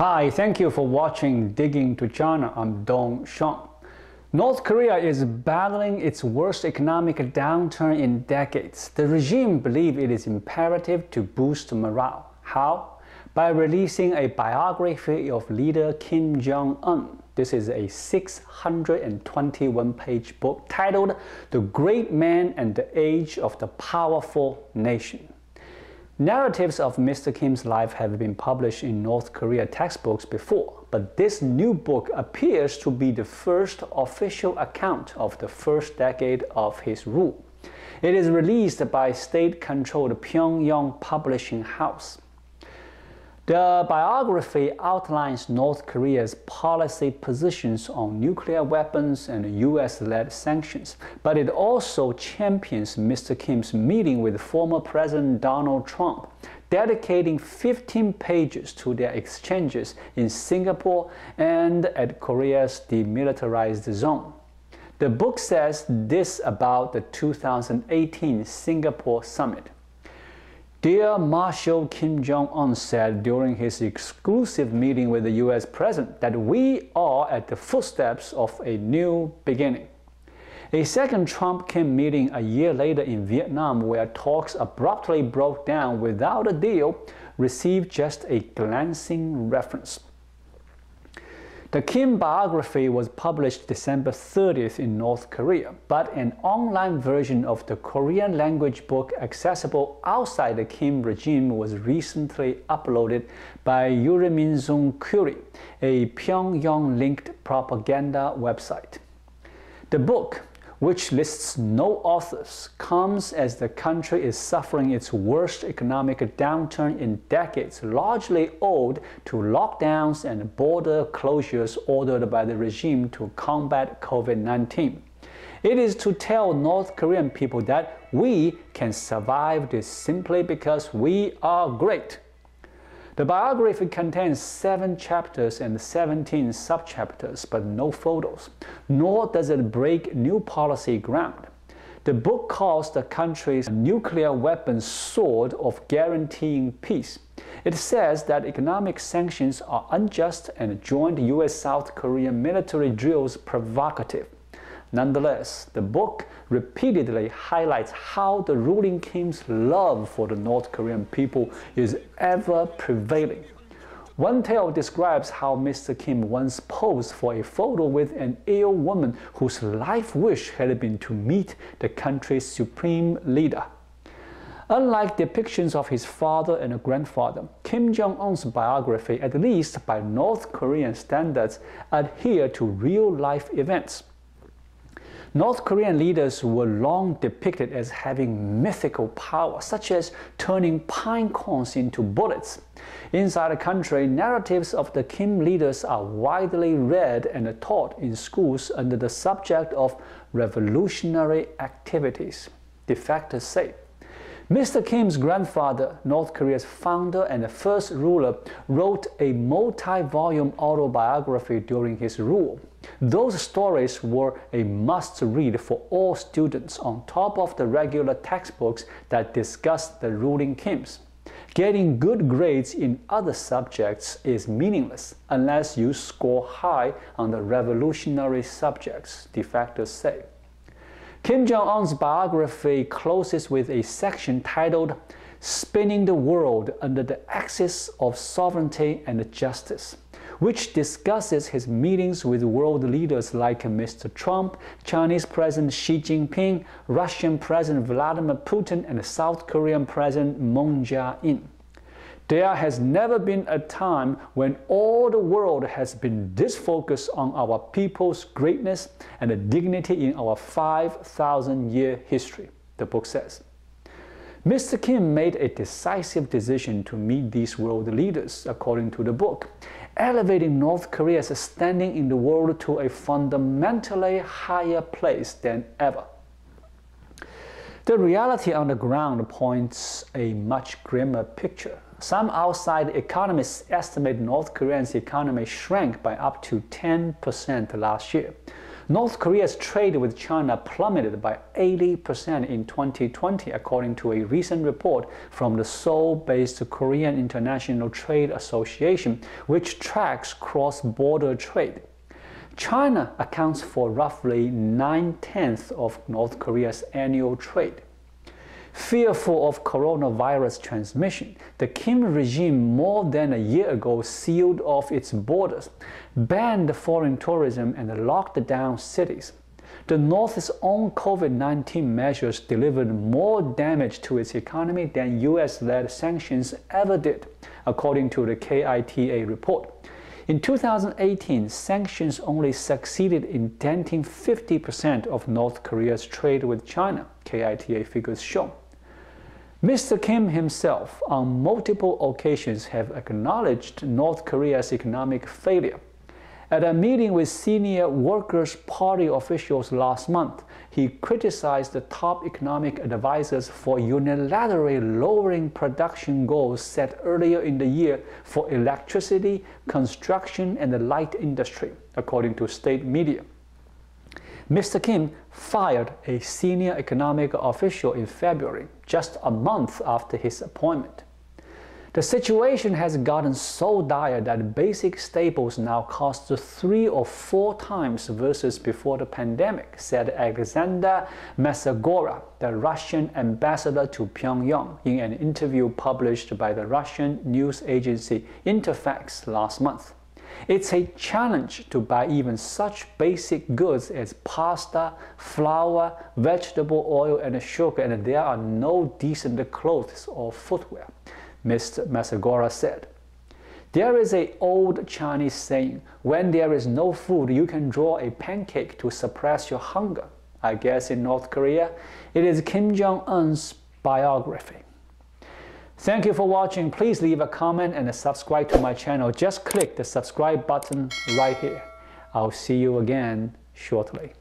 Hi, thank you for watching Digging to China. I'm Don Xiang. North Korea is battling its worst economic downturn in decades. The regime believes it is imperative to boost morale. How? By releasing a biography of leader Kim Jong-un. This is a 621-page book titled The Great Man and the Age of the Powerful Nation. Narratives of Mr. Kim's life have been published in North Korea textbooks before, but this new book appears to be the first official account of the first decade of his rule. It is released by state-controlled Pyongyang Publishing House. The biography outlines North Korea's policy positions on nuclear weapons and US-led sanctions, but it also champions Mr. Kim's meeting with former President Donald Trump, dedicating 15 pages to their exchanges in Singapore and at Korea's demilitarized zone. The book says this about the 2018 Singapore summit. Dear Marshal Kim Jong un said during his exclusive meeting with the US President that we are at the footsteps of a new beginning. A second Trump Kim meeting a year later in Vietnam, where talks abruptly broke down without a deal, received just a glancing reference. The Kim biography was published December 30th in North Korea, but an online version of the Korean language book accessible outside the Kim regime was recently uploaded by Uriminzokkiri, a Pyongyang-linked propaganda website. The book, which lists no authors, comes as the country is suffering its worst economic downturn in decades, largely owed to lockdowns and border closures ordered by the regime to combat COVID 19. It is to tell North Korean people that we can survive this simply because we are great. The biography contains seven chapters and 17 subchapters, but no photos, nor does it break new policy ground. The book calls the country's nuclear weapons sword of guaranteeing peace. It says that economic sanctions are unjust and joint U.S. South Korean military drills provocative. Nonetheless, the book repeatedly highlights how the ruling Kim's love for the North Korean people is ever prevailing. One tale describes how Mr. Kim once posed for a photo with an ill woman whose life wish had been to meet the country's supreme leader. Unlike depictions of his father and grandfather, Kim Jong un's biography, at least by North Korean standards, adhere to real life events. North Korean leaders were long depicted as having mythical power, such as turning pine cones into bullets. Inside the country, narratives of the Kim leaders are widely read and taught in schools under the subject of revolutionary activities. Defectors say. Mr. Kim's grandfather, North Korea's founder and first ruler, wrote a multi-volume autobiography during his rule. Those stories were a must-read for all students on top of the regular textbooks that discuss the ruling Kims. Getting good grades in other subjects is meaningless unless you score high on the revolutionary subjects, defectors say. Kim Jong un's biography closes with a section titled Spinning the World Under the Axis of Sovereignty and Justice, which discusses his meetings with world leaders like Mr. Trump, Chinese President Xi Jinping, Russian President Vladimir Putin, and South Korean President Moon Jae-in. There has never been a time when all the world has been this focused on our people's greatness and the dignity in our 5,000 year history, the book says. Mr. Kim made a decisive decision to meet these world leaders, according to the book, elevating North Korea's standing in the world to a fundamentally higher place than ever. The reality on the ground points a much grimmer picture. Some outside economists estimate North Korea's economy shrank by up to 10% last year. North Korea's trade with China plummeted by 80% in 2020, according to a recent report from the Seoul based Korean International Trade Association, which tracks cross border trade. China accounts for roughly nine tenths of North Korea's annual trade. Fearful of coronavirus transmission, the Kim regime more than a year ago sealed off its borders, banned foreign tourism, and locked down cities. The North's own COVID 19 measures delivered more damage to its economy than US led sanctions ever did, according to the KITA report. In 2018, sanctions only succeeded in denting 50% of North Korea's trade with China, KITA figures show. Mr. Kim himself, on multiple occasions, have acknowledged North Korea's economic failure. At a meeting with senior Workers' Party officials last month, he criticized the top economic advisors for unilaterally lowering production goals set earlier in the year for electricity, construction, and the light industry, according to state media. Mr. Kim fired a senior economic official in February, just a month after his appointment. The situation has gotten so dire that basic staples now cost three or four times versus before the pandemic, said Alexander Matsegora, the Russian ambassador to Pyongyang, in an interview published by the Russian news agency Interfax last month. It's a challenge to buy even such basic goods as pasta, flour, vegetable oil, and sugar, and there are no decent clothes or footwear, Mr. Matsegora said. There is a old Chinese saying, when there is no food, you can draw a pancake to suppress your hunger. I guess in North Korea, it is Kim Jong-un's biography. Thank you for watching. Please leave a comment and subscribe to my channel. Just click the subscribe button right here. I'll see you again shortly.